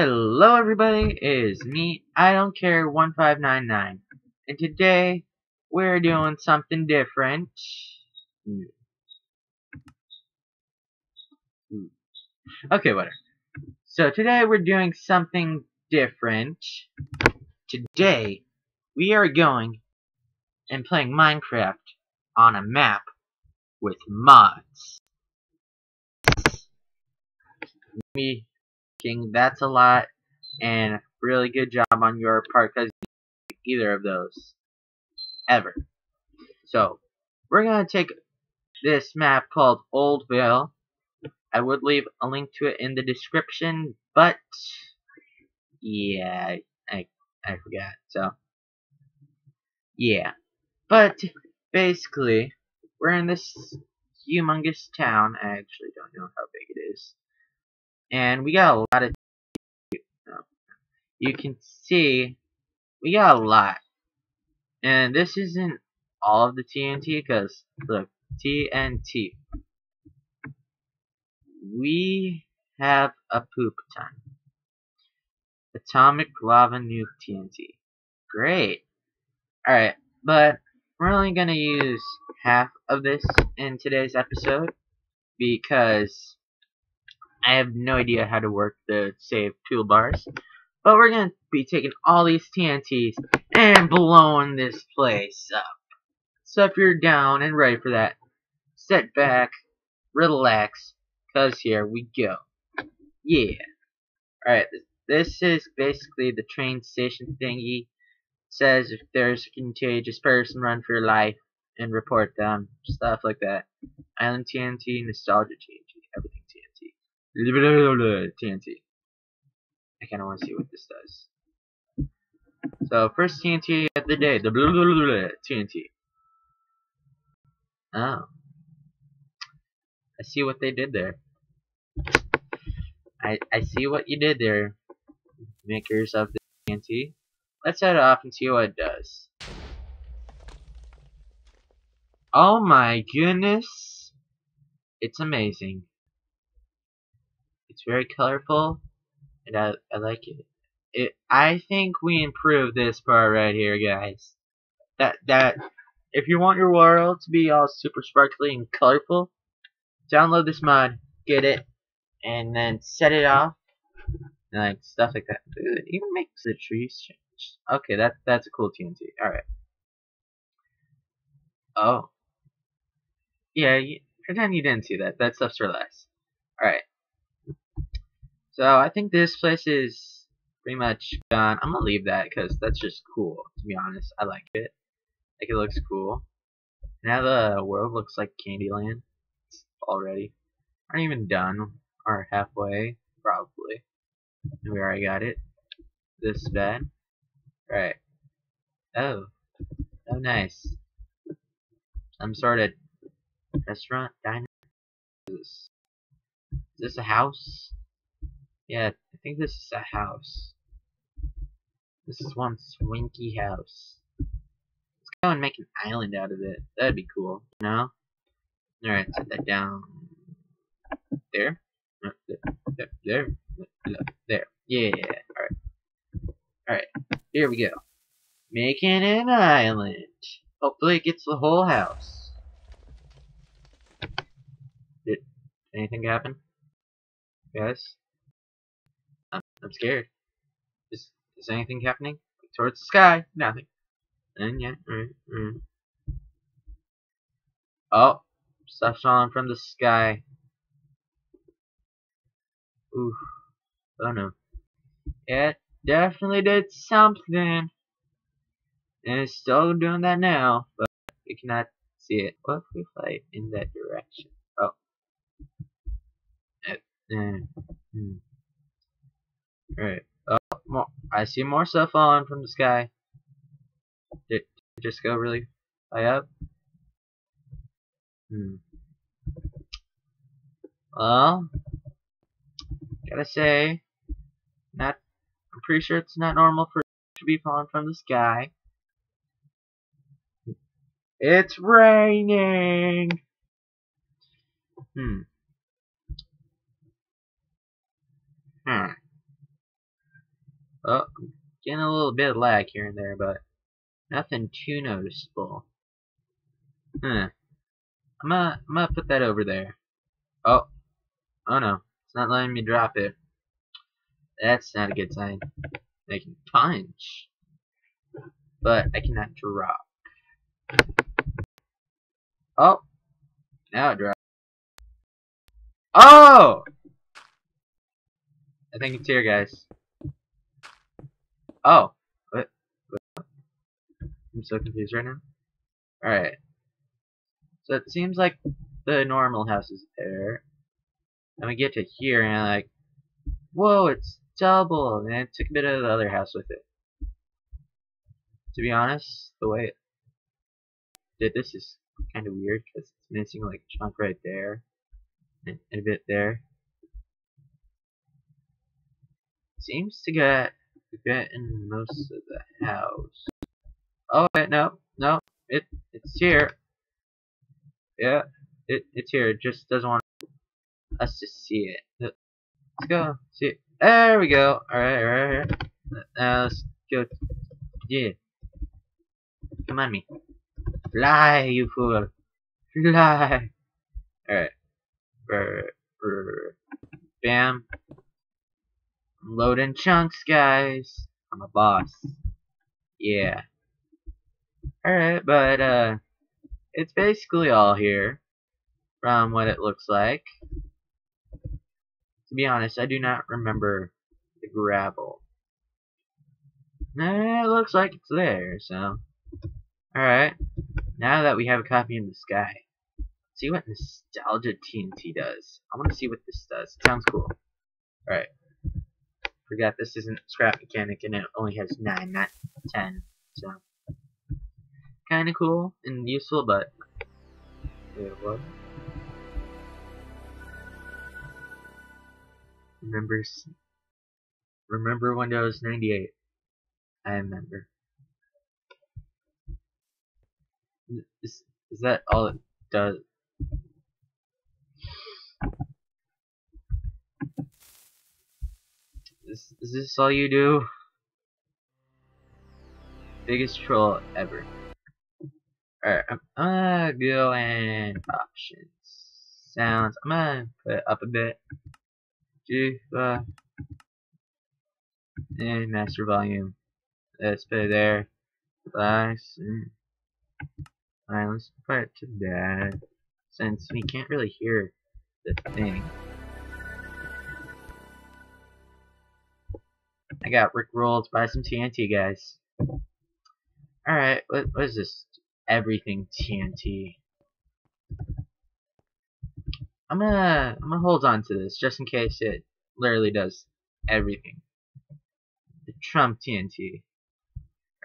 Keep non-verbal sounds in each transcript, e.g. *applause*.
Hello everybody, it is me, I don't care 1599. And today we're doing something different. Okay, whatever. So today we're doing something different. Today we are going and playing Minecraft on a map with mods. Me thinking that's a lot and really good job on your part because either of those ever. So we're gonna take this map called Oldville. I would leave a link to it in the description, but yeah, I I forgot. So yeah, but basically we're in this humongous town. I actually don't know how big it is and we got a lot of you can see we got a lot. And this isn't all of the TNT because look TNT we have a poop ton. Atomic lava nuke TNT great. Alright but we're only gonna use half of this in today's episode because I have no idea how to work the save toolbars. But we're going to be taking all these TNTs and blowing this place up. So if you're down and ready for that, sit back, relax, because here we go. Yeah. Alright, this is basically the train station thingy. It says if there's a contagious person, run for your life and report them. Stuff like that. Island TNT, Nostalgia TNT. I kind of want to see what this does. So, first TNT of the day, the blah, blah, blah, TNT. Oh. I see what they did there. I, I see what you did there, makers of the TNT. Let's head off and see what it does. Oh my goodness. It's amazing. Very colorful, and I, I like it. It. I think we improved this part right here, guys. That that if you want your world to be all super sparkly and colorful, download this mod, get it, and then set it off, and like stuff like that. It even makes the trees change. Okay, that that's a cool TNT. All right. Oh. Yeah, you, pretend you didn't see that. That stuff's for less. Alright. So I think this place is pretty much done. I'm gonna leave that because that's just cool. To be honest, I like it. Like it looks cool. Now the world looks like Candyland already. Aren't even done or halfway, probably. We already got it. This bed. Right. Oh. Oh, nice. Some sort of restaurant, diner. Is this a house? Yeah, I think this is a house. This is one swanky house. Let's go and make an island out of it. That'd be cool, you know? Alright, set that down. There? There, there, there. Yeah, alright. Alright, here we go. Making an island. Hopefully it gets the whole house. Did anything happen? Yes? I'm scared. Is is anything happening? Towards the sky? Nothing. And yeah. Mm, mm. Oh, stuff falling from the sky. Oof. Oh no. It definitely did something. And it's still doing that now, but we cannot see it. What if we fly in that direction? Oh. Uh, uh, hmm. Right. Oh, more. I see more stuff falling from the sky. Did, it just go really high up? Hmm. Well, gotta say, not. I'm pretty sure it's not normal for to be falling from the sky. It's raining. Hmm. Hmm. Oh, getting a little bit of lag here and there, but nothing too noticeable. Huh. I'm gonna, I'm gonna put that over there. Oh. Oh no. It's not letting me drop it. That's not a good sign. I can punch. But I cannot drop. Oh! Now it dropped. Oh! I think it's here, guys. Oh. What? what? I'm so confused right now. Alright. So it seems like the normal house is there. And we get to here and I'm like, whoa, it's double. And it took a bit of the other house with it. To be honest, the way it did this is kind of weird because it's missing like a chunk right there and, and a bit there. Seems to get in most of the house. Oh wait, no, no, it it's here. Yeah, it it's here. It just doesn't want us to see it. Let's go. See it. There we go. Alright, alright, Now let's go. Yeah. Come on me. Fly, you fool. Fly. Alright. Bam. Loading chunks, guys. I'm a boss. Yeah. Alright, but, uh, it's basically all here from what it looks like. To be honest, I do not remember the gravel. It looks like it's there, so. Alright. Now that we have a copy in the sky, see what Nostalgia TNT does. I want to see what this does. It sounds cool. Alright. Forgot this isn't scrap mechanic and it only has 9, not 10. So. Kinda cool and useful, but. What? Remember, remember Windows 98. I remember. Is, is that all it does? Is, is this all you do? Biggest troll ever. Alright, I'm gonna go in options. Sounds. I'm gonna put it up a bit. Do uh, and master volume. Let's put it there. Device. Alright, let's put it to that. Since we can't really hear the thing. I got Rick rolled by some TNT guys. Alright, what, what is this? Everything TNT. I'm gonna I'm gonna hold on to this just in case it literally does everything. The Trump TNT.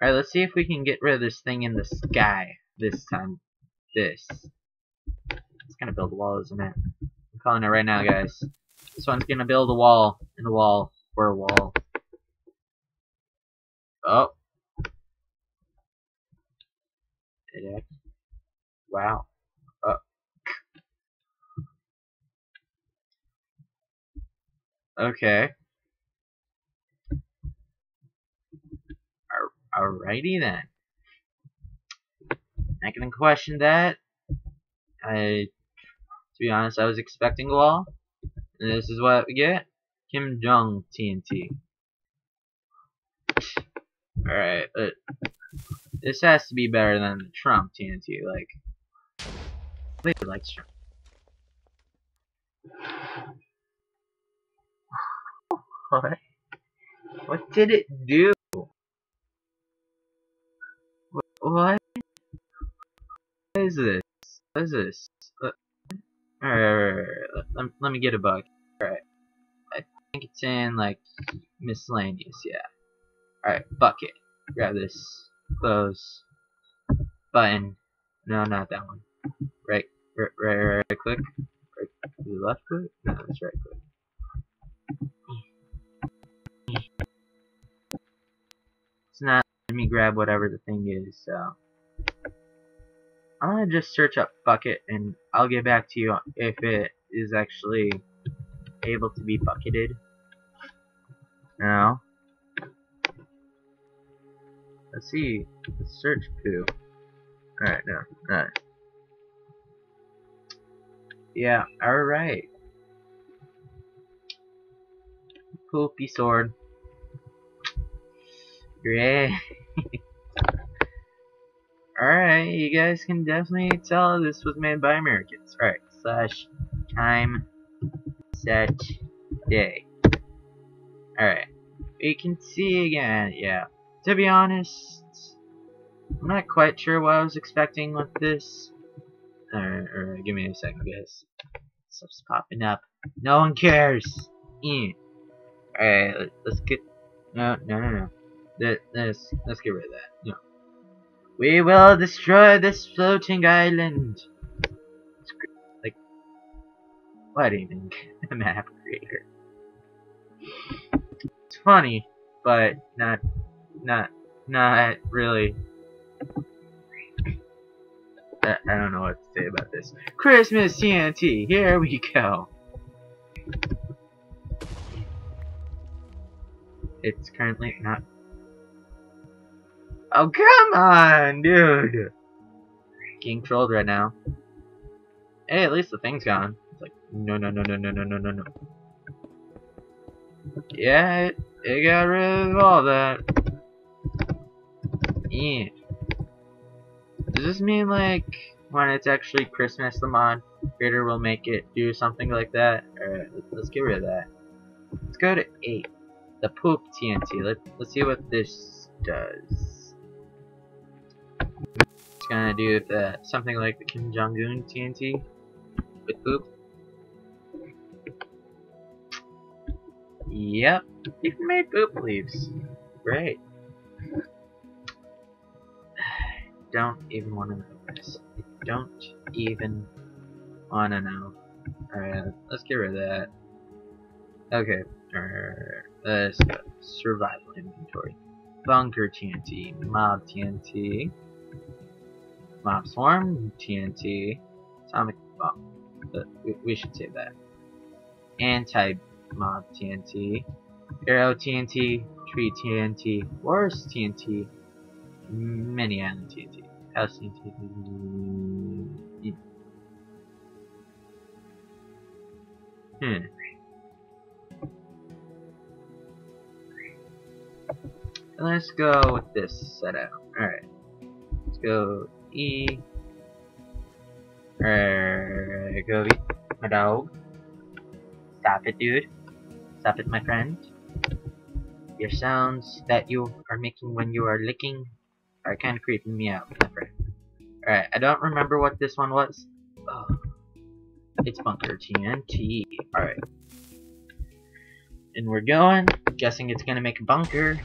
Alright, let's see if we can get rid of this thing in the sky this time. This. It's gonna build a wall, isn't it? I'm calling it right now, guys. This one's gonna build a wall and a wall for a wall. Oh. It Wow. Oh. Okay. Alrighty then. Not gonna question that. I, to be honest, I was expecting a wall. And this is what we get. Kim Jong TNT. Alright, but this has to be better than the Trump TNT, like Nobody likes Trump. *sighs* What? What did it do? What? What is this? What is this? Uh, alright, let, let me get a bug. Alright. I think it's in, like, miscellaneous, yeah. Alright, bucket. Grab this. Close. Button. No, not that one. Right, right, right, right, right click. Right, left click? No, it's right click. It's not let me grab whatever the thing is, so. I'm gonna just search up bucket and I'll get back to you if it is actually able to be bucketed. Now, see. Let's search poo. Alright, no. Alright. Yeah, alright. Poopy sword. Great. *laughs* Alright, you guys can definitely tell this was made by Americans. Alright, slash time set day. Alright. We can see again, yeah. To be honest, I'm not quite sure what I was expecting with this. Alright, alright, give me a second, guys. Stuff's popping up. No one cares! Alright, let's get... No, no, no, no. Let's, let's get rid of that. No. We will destroy this floating island! Like, what even? *laughs* map creator. It's funny, but not, not, not really. I, don't know what to say about this. Christmas TNT, here we go. It's currently not. Oh, come on, dude! Getting trolled right now. Hey, at least the thing's gone. It's like, no, no, no, no, no, no, no, no, no. Yeah, it, it got rid of all that. Does this mean, like, when it's actually Christmas, the mod creator will make it do something like that? Alright, let's get rid of that. Let's go to 8. The poop TNT. Let, let's see what this does. It's gonna do the, something like the Kim Jong-un TNT with poop. Yep, you've made poop leaves. Great. Don't even want to know this. I don't even want to know. Alright, let's get rid of that. Okay, let's go. Survival inventory. Bunker TNT, Mob TNT, Mob Swarm TNT, Atomic Bomb. But we, we should save that. Anti Mob TNT, Arrow TNT, Tree TNT, Forest TNT, Many Island TNT, TNT. Hmm. Let's go with this setup. Alright. Let's go E. Alright, go my dog. Stop it, dude. Stop it, my friend. Your sounds that you are making when you are licking are kind of creeping me out. Alright, I don't remember what this one was. Oh, it's Bunker TNT. Alright. And we're going. Guessing it's gonna make a bunker.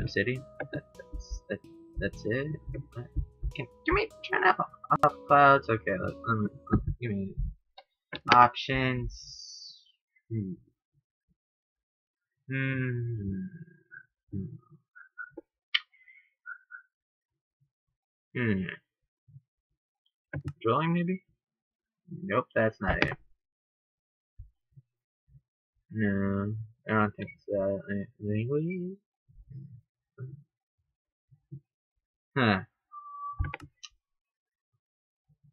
Obsidian? That, that's, that, that's it? Can, give me turn up off clouds. Okay, let, let, let, give me options. Hmm. Hmm. Hmm. Drilling maybe? Nope, that's not it. No, I don't think so. Language? Huh.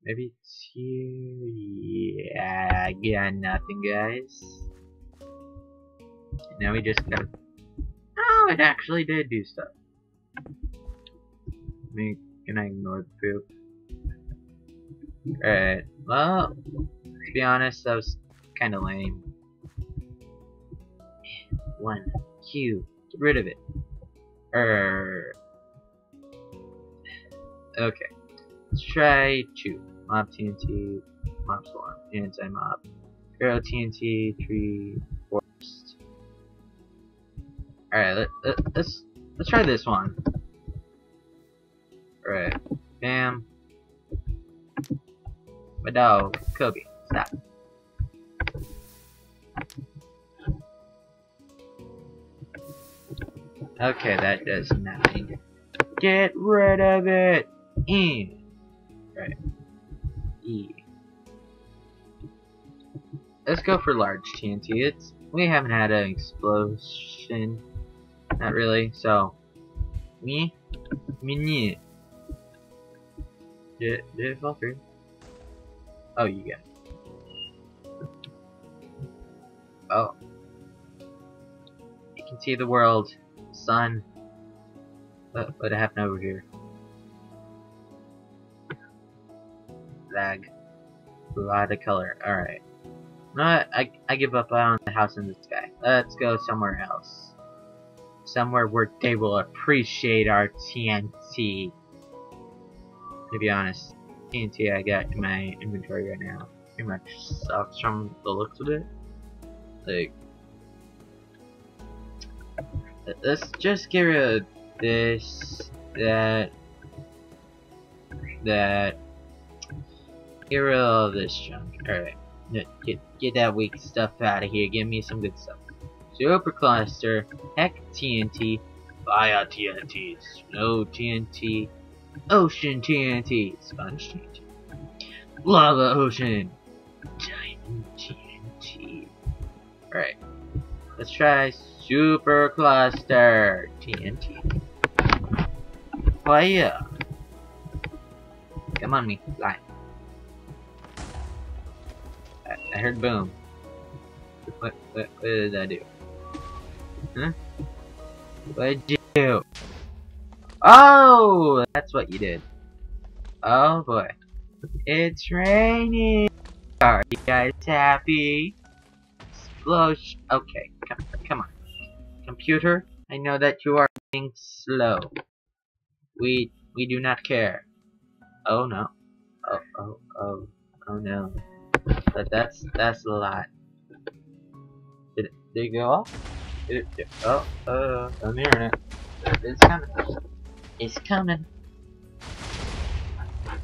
Maybe it's here. Yeah, got nothing, guys. Now we just got. Oh, it actually did do stuff. I can I ignore the poop? Alright, well, to be honest, that was kind of lame. One, Q, get rid of it. Er. Okay, let's try two. Mob TNT, Mob Swarm, Anti-Mob, Arrow TNT, Tree, Forest. Alright, let, let, let's let's try this one. Alright, bam. My dog, Kobe, stop. Okay, that does nothing. Get rid of it! E. Right. E. Let's go for large TNT. It's we haven't had an explosion Not really. So, me, me, Did it, did it fall through? Oh, you got it. Oh. You can see the world, sun. What, what happened over here? Lag. A lot of color. Alright. No, I, I give up on the house in the sky. Let's go somewhere else. Somewhere where they will appreciate our TNT. To be honest, TNT I got in my inventory right now pretty much sucks from the looks of it. Like, let's just get rid of this, that, that. Get rid of all this junk. Alright. Get, get that weak stuff out of here. Give me some good stuff. Super Cluster, Heck TNT, Fire TNT, no TNT, Ocean TNT, Sponge TNT, Lava Ocean, Diamond TNT. Alright. Let's try Super Cluster TNT. Fire! Come on me, fly. I heard boom. What, what, what did I do? Huh? What did you do? Oh! That's what you did. Oh boy. It's raining! Are you guys happy? Explosion. Okay, come, come on. Computer, I know that you are being slow. We, we do not care. Oh no. Oh, oh, oh, oh no. But that's that's a lot. Did it, did it go off? Did it, oh, uh, I'm hearing it. It's coming. It's coming.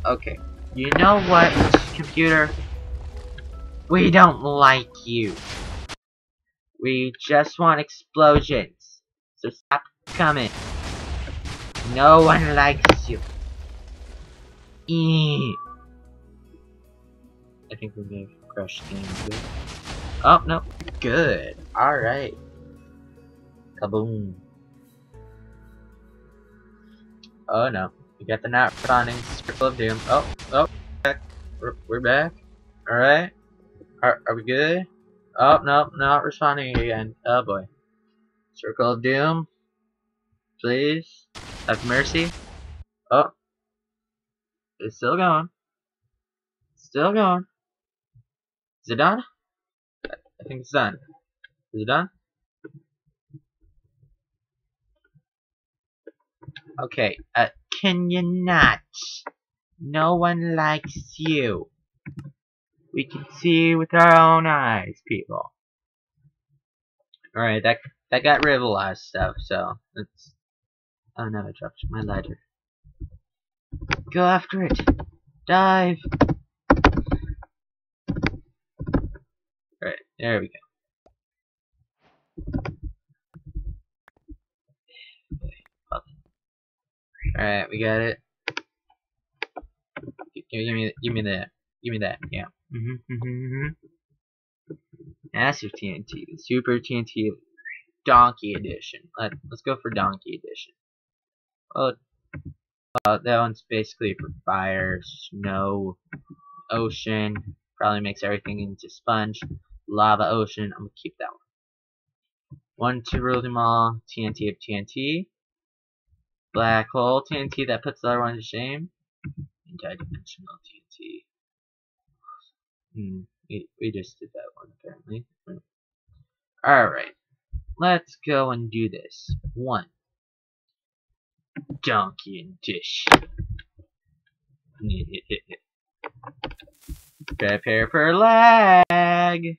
Okay. You know what, computer? We don't like you. We just want explosions. So stop coming. No one likes you. Eee. I think we may have crushed the game Oh, no. Good. Alright. Kaboom. Oh, no. We got the not responding Circle of Doom. Oh, oh, back. We're, we're back. Alright. Are, are we good? Oh, no, not responding again. Oh, boy. Circle of Doom. Please. Have mercy. Oh. It's still going. Still going. Is it done? I think it's done. Is it done? Okay, uh, can you not? No one likes you. We can see with our own eyes, people. Alright, that that got rid of a lot of stuff, so let's Oh no, I dropped my lighter. Go after it! Dive! Alright, there we go. Alright, we got it. Give, give me, give me that. Give me that. Yeah. Mhm. Mhm. Mhm. Massive TNT, Super TNT, Donkey Edition. Let Let's go for Donkey Edition. Well, uh, that one's basically for fire, snow, ocean. Probably makes everything into sponge. Lava Ocean. I'm gonna keep that one. One to rule them all. TNT of TNT. Black Hole TNT that puts the other one to shame. Interdimensional TNT. Hmm, we, we just did that one apparently. Alright. Let's go and do this. One. Donkey and dish. *laughs* Prepare for lag.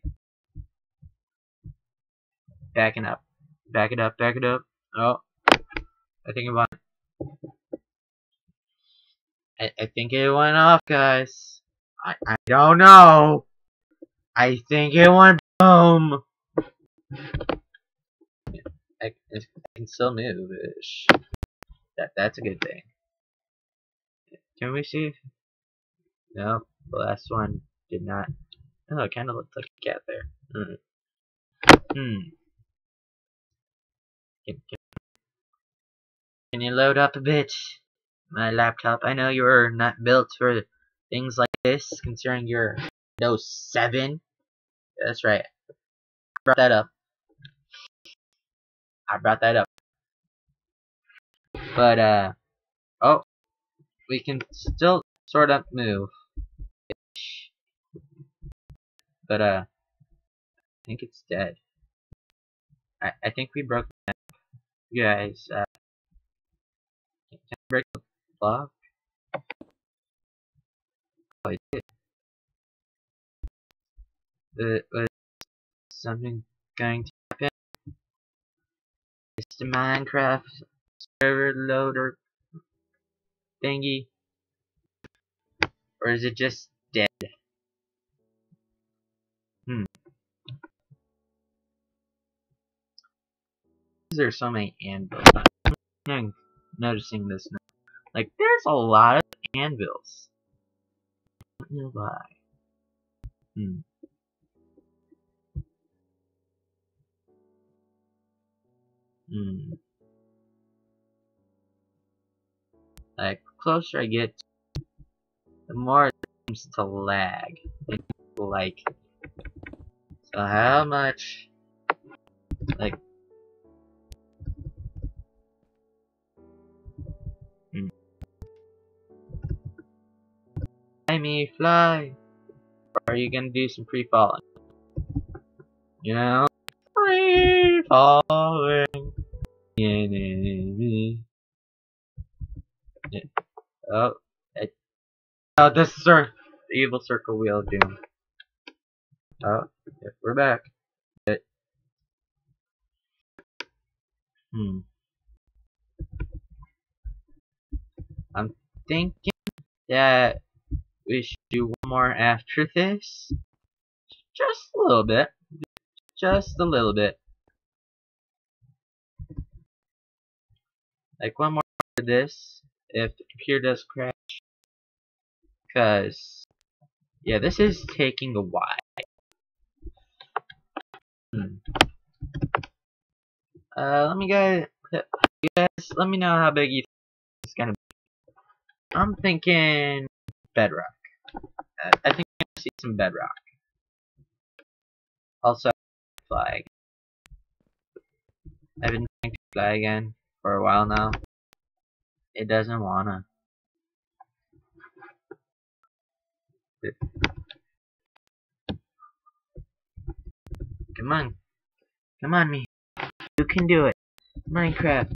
Backing up. Back it up, back it up. Oh. I think it went. I, I think it went off, guys. I, I don't know. I think it went boom. I, I can still move ish. That that's a good thing. Can we see? No, the last one did not. Oh, it kind of looked like a cat there. Mm. Hmm. Can, can Can you load up a bit? My laptop. I know you're not built for things like this, considering your Windows 7. That's right. I brought that up. I brought that up. But, uh, oh, we can still sort of move. But, uh, I think it's dead. I, I think we broke the You guys, uh, break the block? Oh, I did. Was something going to happen? Is the Minecraft server loader thingy? Or is it just dead? Hmm. There's so many anvils. Noticing this now. Like, there's a lot of anvils. Why. Hmm. Hmm. Like, closer I get, the more it seems to lag. Like, so how much, like, Fly me, fly! Or are you gonna do some free falling. You know? Free-falling! Oh, it, oh, this is our evil circle wheel of doom. Oh, we're back. It, hmm. I'm thinking that we should do one more after this. Just a little bit. Just a little bit. like one more for this if the computer does crash because yeah this is taking a while hmm. uh let me guys guys let me know how big you think it's gonna be I'm thinking bedrock I think I see some bedrock also flag I've been trying to fly again for a while now. It doesn't wanna. Come on. Come on, me. You can do it. Minecraft.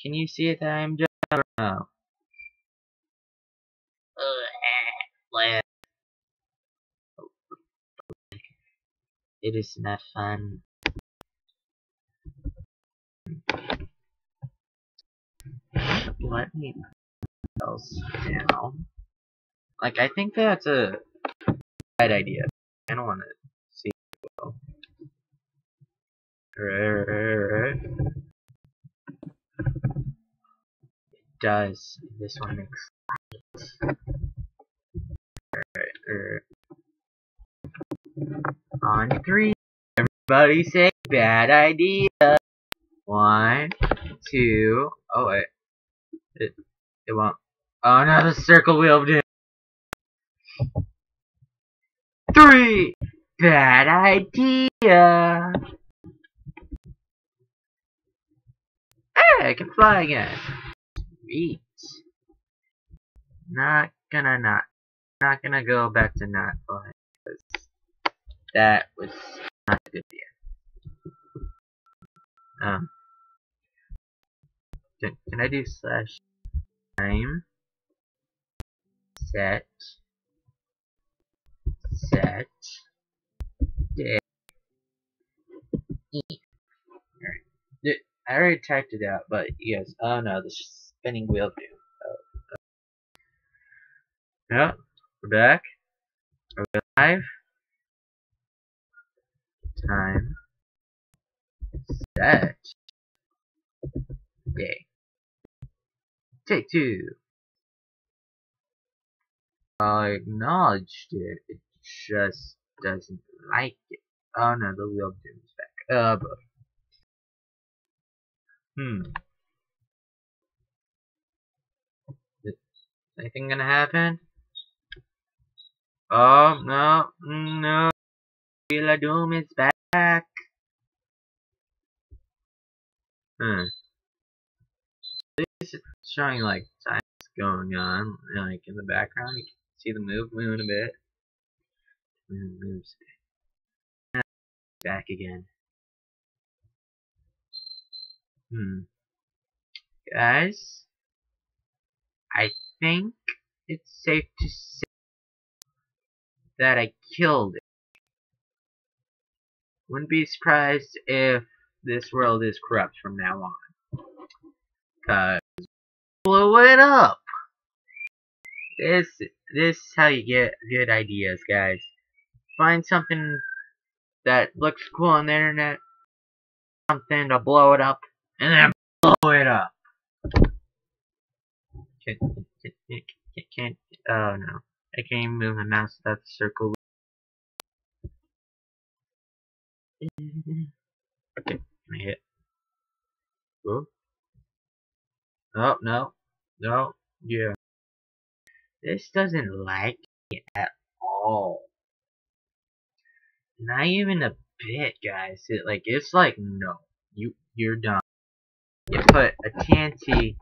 Can you see it that I'm just now? It is not fun. let me else down. Like, I think that's a bad idea. I don't want to see it well. It does. This one makes Uh, on three. Everybody say bad idea. One, two, oh wait. It it won't. Oh no, the circle wheel doom. Three. Bad idea. Hey, I can fly again. Sweet. Not gonna not. Not gonna go back to not flying because that was not a good idea. Um. Can, can I do slash time set set day I already typed it out, but yes, oh no, the spinning wheel do. Oh, oh. Yeah, we're back. Are we live? Time set day. Take two. I acknowledged it. It just doesn't like it. Oh no, the wheel doom is back. Uh, but. Hmm. Anything gonna happen? Oh, no, no. Doom is back. Hmm. This is showing like science going on, like in the background. You can see the move moving a bit. Moon moves back again. Hmm. Guys, I think it's safe to say that I killed it. Wouldn't be surprised if this world is corrupt from now on. Cause blow it up. This this is how you get good ideas, guys. Find something that looks cool on the internet, something to blow it up, and then blow it up. Can't, can't, can't, can't oh no. I can't even move my mouse without the circle. *laughs* Okay, can I hit? Oh. Oh, no. No. Yeah. This doesn't like me at all. Not even a bit, guys. It like it's like no. You you're done. You put a TNT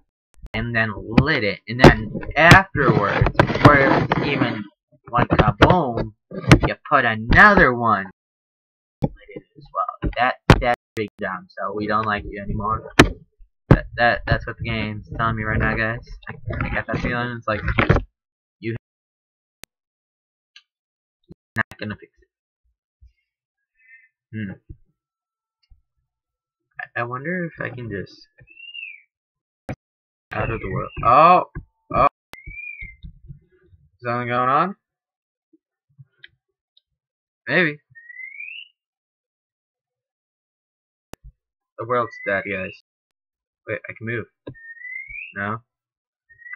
and then lit it, and then afterwards, before it even went kaboom, you put another one lit it as well. That that's big dumb. So we don't like you anymore. That that that's what the game's telling me right now, guys. I, I got that feeling. It's like you not gonna fix it. Hmm. I, I wonder if I can just out of the world. Oh, oh. Is something going on? Maybe. The world's dead, guys. Wait, I can move. No?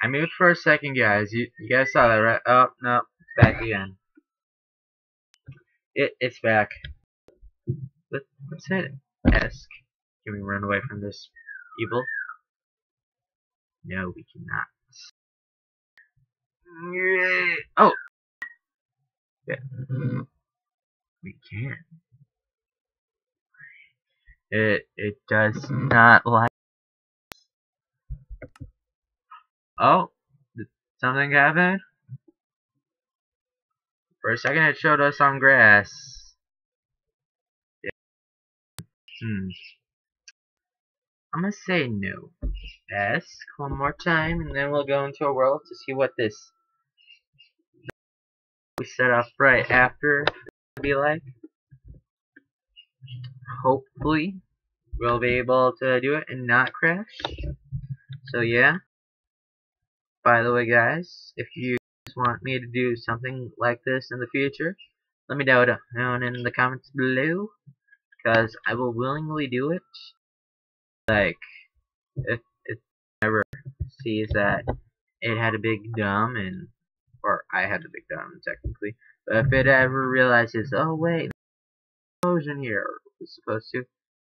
I moved for a second, guys. You, you guys saw that, right? Oh, no. It's back again. It, it's back. Let, let's hit Ask. Can we run away from this evil? No, we cannot. Oh! Yeah. We can. It it does not like. Oh, something happened? For a second, it showed us on grass. Yeah. Hmm. I'm gonna say no. Ask one more time, and then we'll go into a world to see what this we set up right after be like. Hopefully, we'll be able to do it and not crash. So yeah. By the way, guys, if you want me to do something like this in the future, let me know down in the comments below, because I will willingly do it. Like, if it ever sees that it had a big dumb and or I had a big dumb technically, but if it ever realizes, oh wait, explosion here, it's supposed to,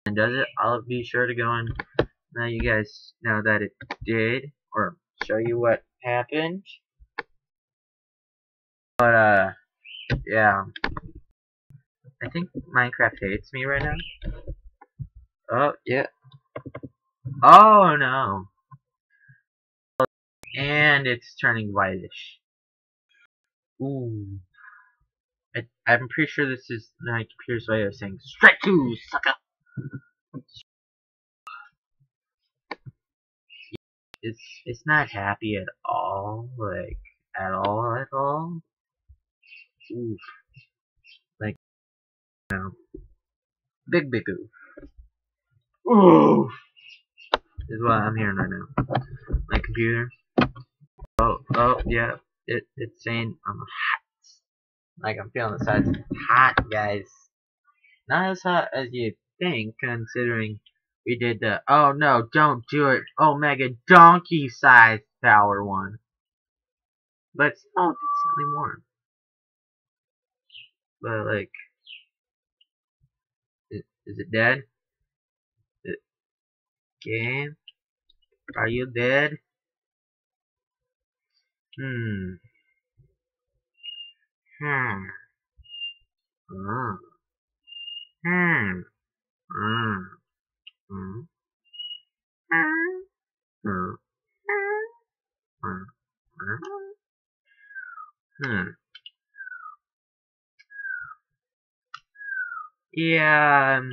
and does it, I'll be sure to go and let you guys know that it did, or show you what happened. But uh, yeah, I think Minecraft hates me right now. Oh yeah. Oh no. And it's turning whitish. Ooh. I, I'm pretty sure this is my computer's way of saying strike two, sucker. It's it's not happy at all, like at all, at all. Oof. Like, you know, big big oof. Oof is what I'm hearing right now. My computer. Oh, oh, yeah. It, it's saying I'm hot. Like I'm feeling the sides hot, guys. Not as hot as you think, considering we did the oh no, don't do it, Omega donkey size power one. But still decently warm. But like, is, is it dead? Game, are you dead? Hmm. Hmm. Hmm. Hmm. Hmm. Hmm. Hmm. Hmm. Hmm. Yeah, um,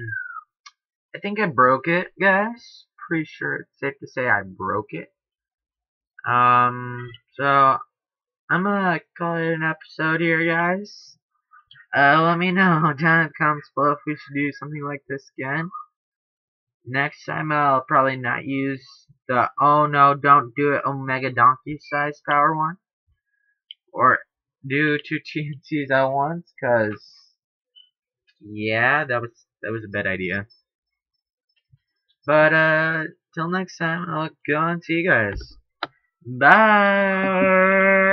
I think I broke it, guys. Pretty sure it's safe to say I broke it. Um, so I'm gonna call it an episode here, guys. Uh, let me know *laughs* down in the comments below if we should do something like this again. Next time I'll probably not use the oh no don't do it Omega Donkey size power one. Or do two *laughs* TNTs at once, cause yeah, that was that was a bad idea. But uh till next time I'll go on to you guys. Bye